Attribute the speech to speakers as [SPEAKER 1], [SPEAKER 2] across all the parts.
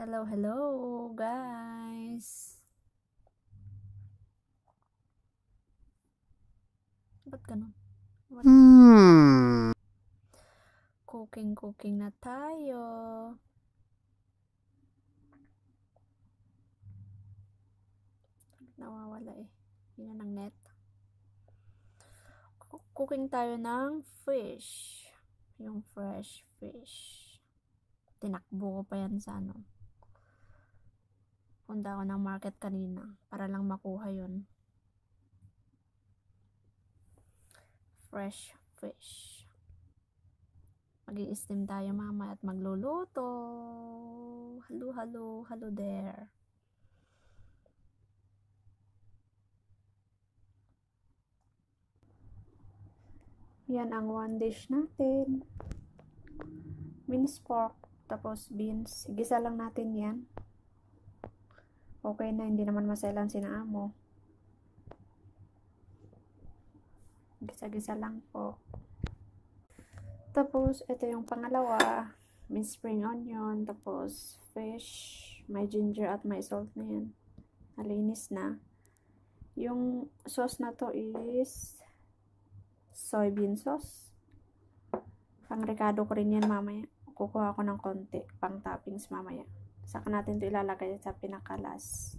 [SPEAKER 1] Hello, hello, guys. Ba't ganun? What?
[SPEAKER 2] Hmm.
[SPEAKER 1] Cooking, cooking na tayo. Nawawala eh. Yun na ng net. Cook- Cooking tayo ng fish. Yung fresh fish. Tinakbo ko pa yan sa ano. Punta ako ng market kanina para lang makuha yun. Fresh fish. mag steam tayo mama at magluluto. Hello, hello, hello there. Yan ang one dish natin. Minced pork, tapos beans. Gisa lang natin yan. Okay na, hindi naman maselan sinaamo. Gisa-gisa lang po. Tapos, ito yung pangalawa. May spring onion, tapos fish, may ginger at may salt na yan. Nalinis na. Yung sauce na to is soybean sauce. Pang Ricardo ko rin yan mamaya. Kukuha ko ng konti, pang toppings mamaya. Saka natin to ilalagay sa pinakalas.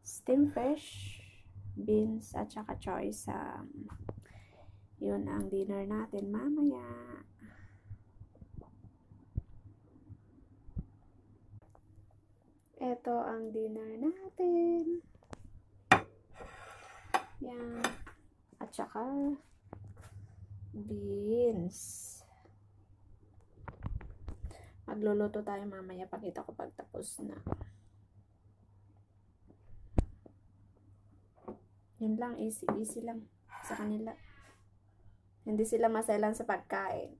[SPEAKER 1] Steam fish, beans, at saka choice. Um, yun ang dinner natin mamaya. Ito ang dinner natin. Yan. At saka beans. Magluluto tayo mamaya. Pakita ko pagtapos na. Yun lang. Easy, easy lang sa kanila. Hindi sila maselan sa pagkain.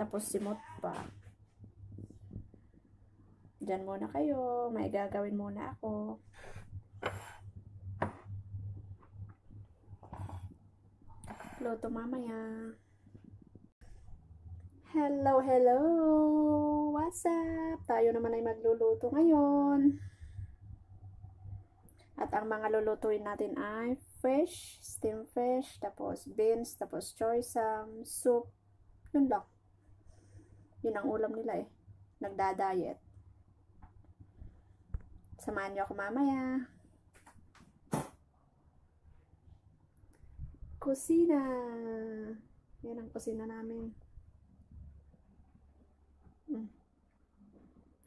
[SPEAKER 1] Tapos simot pa. Diyan muna kayo. May gagawin muna ako. Luto mamaya. Hello, hello! What's up? Tayo naman ay magluluto ngayon. At ang mga lulutuin natin ay fish, steam fish, tapos beans, tapos choysam, soup. Yun lang. Yun ang ulam nila eh. Nagda-diet. Samahan niyo ako mamaya. Kusina. Yan ang kusina namin. Hmm.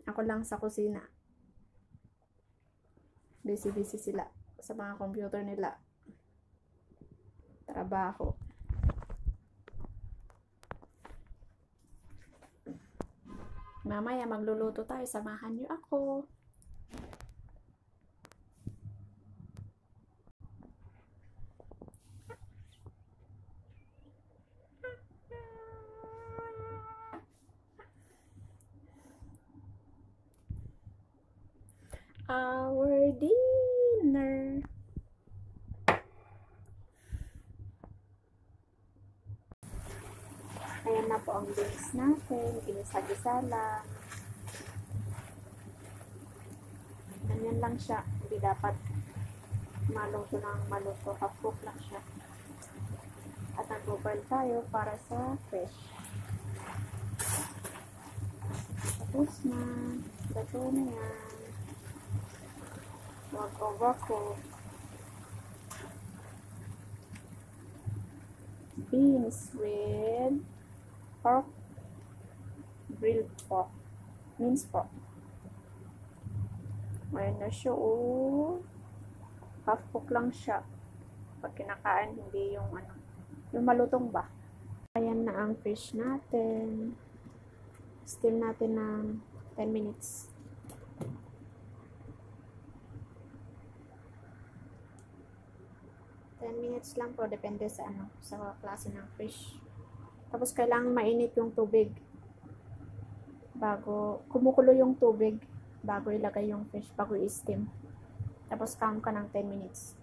[SPEAKER 1] Ako lang sa kusina. Busy-busy sila sa mga computer nila. Trabaho. Mamaya magluluto tayo. Samahan niyo ako. Dinner. Ayan na po ang beans natin. Ginisa-gisa lang. Ganyan lang siya. Hindi dapat maluto ng maluto. Half-cook lang siya. At nag-boil tayo para sa fish. Tapos na. Gato na yan. Overcook. Beans with pork, grilled pork, minced pork. Ngayon na siya, oh. Half cook lang siya. Pag kinakain, hindi yung ano, yung malutong ba. Ayan na ang fish natin. Steam natin ng 10 minutes. Ten minutes lang po, depende sa ano, sa klase ng fish. Tapos kailangan mainit yung tubig. Bago, kumukulo yung tubig bago ilagay yung fish, bago i-steam. Tapos count ka ng 10 minutes.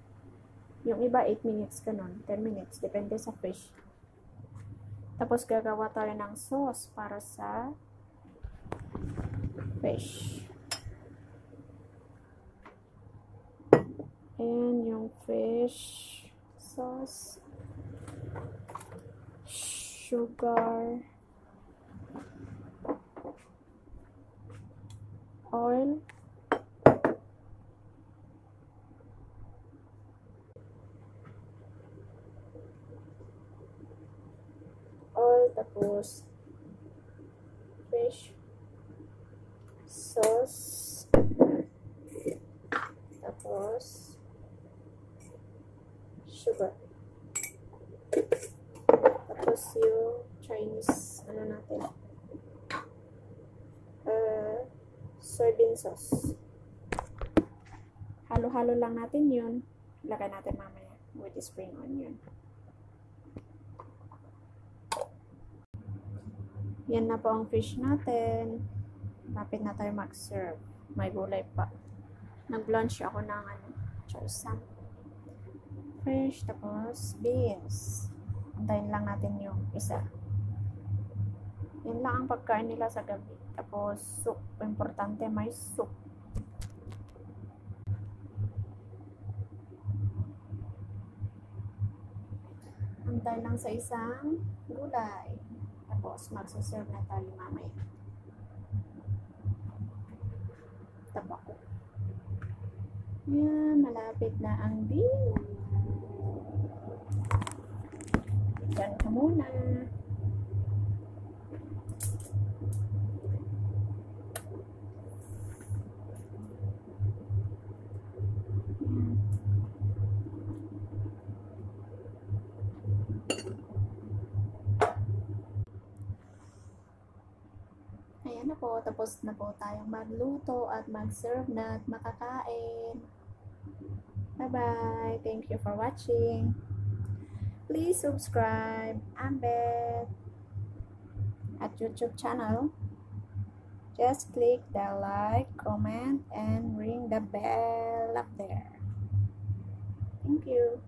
[SPEAKER 1] Yung iba 8 minutes ganun, 10 minutes, depende sa fish. Tapos gagawa tayo ng sauce para sa fish. And yung fish sauce, sugar, oil, oil, tapos fish sauce, sugar. Tapos yung Chinese, ano natin, uh, soybean sauce. Halo-halo lang natin yun. Lagay natin mamaya with the spring onion. Yan na po ang fish natin. Lapit na tayo mag-serve. May gulay pa. Nag-lunch ako ng ano, chosan. Fish, tapos beans. Antayin lang natin yung isa. Yan lang ang pagkain nila sa gabi. Tapos soup. Importante may soup. Antay lang sa isang gulay. Tapos, magsaserve na tayo mamaya. Tabako. Yan, malapit na ang dinner. Diyan ka muna. Po, tapos na po tayong magluto at mag-serve na at makakain. Bye-bye. Thank you for watching. Please subscribe Ambet at YouTube channel. Just click the like, comment, and ring the bell up there. Thank you.